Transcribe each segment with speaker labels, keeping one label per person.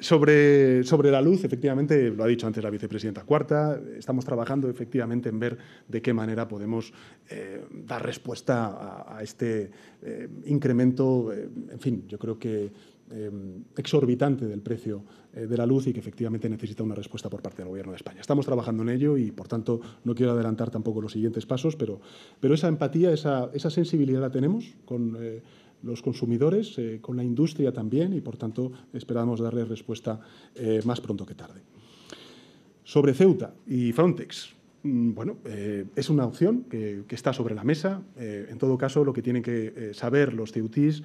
Speaker 1: Sobre, sobre, la luz, efectivamente, lo ha dicho antes la vicepresidenta cuarta, estamos trabajando efectivamente en ver de qué manera podemos eh, dar respuesta a, este eh, incremento, eh, en fin, yo creo que exorbitante del precio de la luz y que efectivamente necesita una respuesta por parte del Gobierno de España. Estamos trabajando en ello y, por tanto, no quiero adelantar tampoco los siguientes pasos, pero, pero esa empatía, esa, esa sensibilidad la tenemos con los consumidores, eh, con la industria también y, por tanto, esperamos darle respuesta eh, más pronto que tarde. Sobre Ceuta y Frontex, bueno, eh, es una opción que, está sobre la mesa. en todo caso, lo que tienen que saber los ceutís,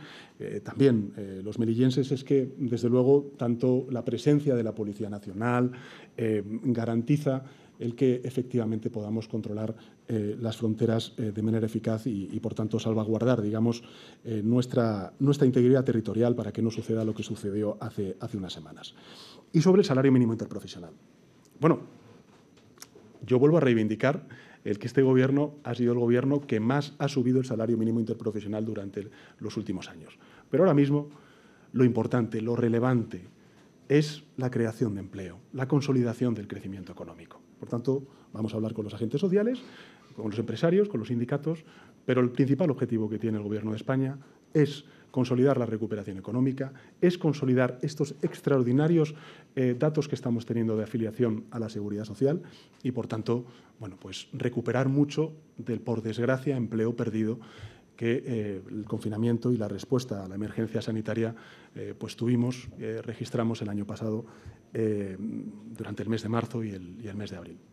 Speaker 1: también los melillenses, es que, desde luego, tanto la presencia de la Policía Nacional garantiza el que efectivamente podamos controlar eh, las fronteras eh, de manera eficaz y, por tanto, salvaguardar, digamos, eh, nuestra, nuestra integridad territorial para que no suceda lo que sucedió hace, hace unas semanas. Y sobre el salario mínimo interprofesional. Bueno, yo vuelvo a reivindicar el que este gobierno ha sido el gobierno que más ha subido el salario mínimo interprofesional durante los últimos años. Pero ahora mismo lo importante, lo relevante, es la creación de empleo, la consolidación del crecimiento económico. Por tanto, vamos a hablar con los agentes sociales, con los empresarios, con los sindicatos, pero el principal objetivo que tiene el Gobierno de España es consolidar la recuperación económica, es consolidar estos extraordinarios eh, datos que estamos teniendo de afiliación a la seguridad social y, por tanto, bueno, pues recuperar mucho del, por desgracia, empleo perdido que eh, el confinamiento y la respuesta a la emergencia sanitaria eh, pues tuvimos, registramos el año pasado durante el mes de marzo y el mes de abril.